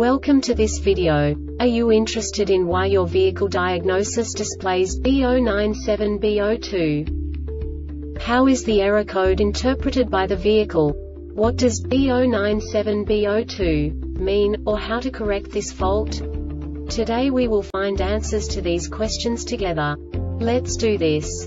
Welcome to this video. Are you interested in why your vehicle diagnosis displays B097B02? How is the error code interpreted by the vehicle? What does B097B02 mean, or how to correct this fault? Today we will find answers to these questions together. Let's do this.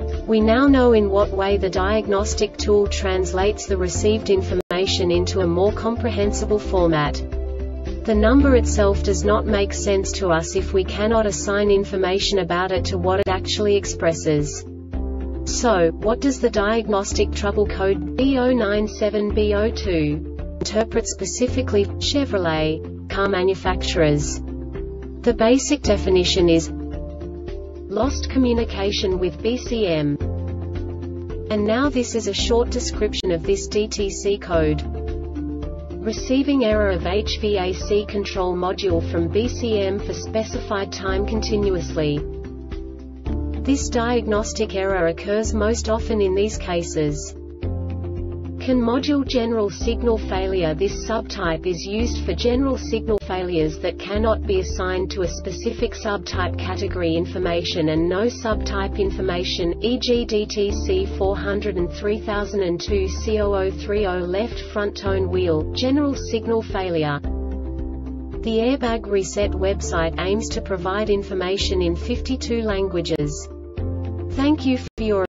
We now know in what way the diagnostic tool translates the received information into a more comprehensible format. The number itself does not make sense to us if we cannot assign information about it to what it actually expresses. So, what does the diagnostic trouble code B097B02 interpret specifically Chevrolet car manufacturers? The basic definition is Lost communication with BCM. And now this is a short description of this DTC code. Receiving error of HVAC control module from BCM for specified time continuously. This diagnostic error occurs most often in these cases. CAN module general signal failure This subtype is used for general signal failures that cannot be assigned to a specific subtype category information and no subtype information, e.g. DTC 403002 C0030 left front tone wheel, general signal failure. The Airbag Reset website aims to provide information in 52 languages. Thank you for your